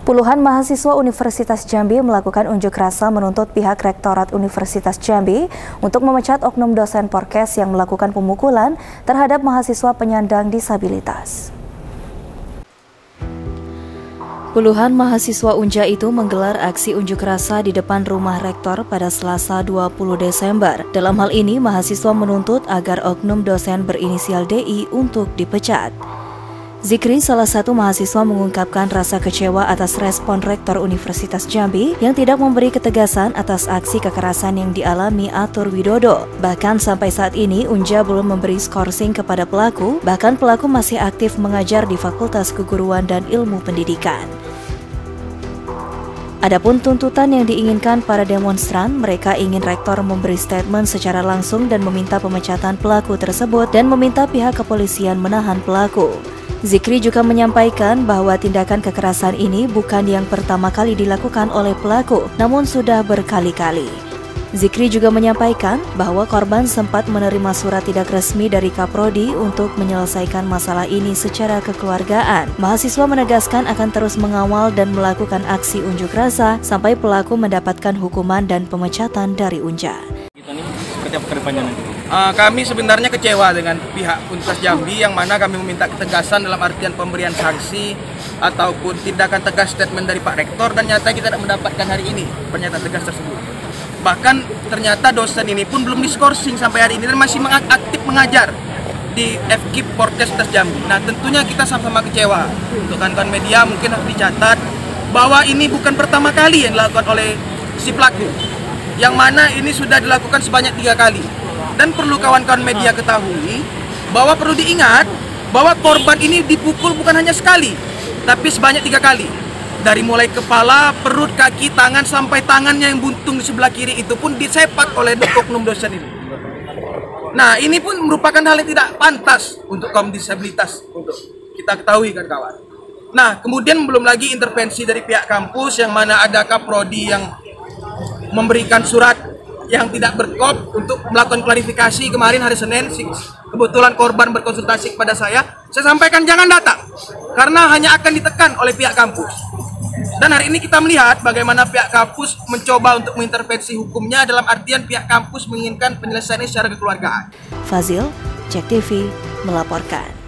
Puluhan mahasiswa Universitas Jambi melakukan unjuk rasa menuntut pihak Rektorat Universitas Jambi untuk memecat oknum dosen Porkes yang melakukan pemukulan terhadap mahasiswa penyandang disabilitas. Puluhan mahasiswa Unja itu menggelar aksi unjuk rasa di depan rumah rektor pada Selasa 20 Desember. Dalam hal ini, mahasiswa menuntut agar oknum dosen berinisial DI untuk dipecat. Zikri, salah satu mahasiswa mengungkapkan rasa kecewa atas respon Rektor Universitas Jambi yang tidak memberi ketegasan atas aksi kekerasan yang dialami Atur Widodo. Bahkan sampai saat ini Unja belum memberi skorsing kepada pelaku, bahkan pelaku masih aktif mengajar di Fakultas Keguruan dan Ilmu Pendidikan. Adapun tuntutan yang diinginkan para demonstran, mereka ingin rektor memberi statement secara langsung dan meminta pemecatan pelaku tersebut dan meminta pihak kepolisian menahan pelaku. Zikri juga menyampaikan bahwa tindakan kekerasan ini bukan yang pertama kali dilakukan oleh pelaku, namun sudah berkali-kali. Zikri juga menyampaikan bahwa korban sempat menerima surat tidak resmi dari Kaprodi untuk menyelesaikan masalah ini secara kekeluargaan. Mahasiswa menegaskan akan terus mengawal dan melakukan aksi unjuk rasa sampai pelaku mendapatkan hukuman dan pemecatan dari Unja. Kita nih nanti? Uh, kami sebenarnya kecewa dengan pihak Universitas Jambi yang mana kami meminta ketegasan dalam artian pemberian sanksi ataupun tindakan tegas statement dari Pak Rektor dan nyata kita tidak mendapatkan hari ini pernyataan tegas tersebut. Bahkan ternyata dosen ini pun belum diskorsing sampai hari ini dan masih aktif mengajar di FKIP Porkes Universitas Jambi. Nah tentunya kita sama-sama kecewa. Untuk kawan-kawan media mungkin harus dicatat bahwa ini bukan pertama kali yang dilakukan oleh si pelaku. Yang mana ini sudah dilakukan sebanyak tiga kali dan perlu kawan-kawan media ketahui bahwa perlu diingat bahwa korban ini dipukul bukan hanya sekali, tapi sebanyak tiga kali. Dari mulai kepala, perut, kaki, tangan sampai tangannya yang buntung di sebelah kiri itu pun disepak oleh oknum dosen ini. Nah, ini pun merupakan hal yang tidak pantas untuk kaum disabilitas untuk kita ketahui kan kawan. Nah, kemudian belum lagi intervensi dari pihak kampus yang mana ada kaprodi yang memberikan surat yang tidak berkop untuk melakukan klarifikasi kemarin hari Senin kebetulan korban berkonsultasi kepada saya. Saya sampaikan jangan datang karena hanya akan ditekan oleh pihak kampus. Dan hari ini kita melihat bagaimana pihak kampus mencoba untuk mengintervensi hukumnya dalam artian pihak kampus menginginkan penyelesaiannya secara kekeluargaan. Fazil, Cek TV, melaporkan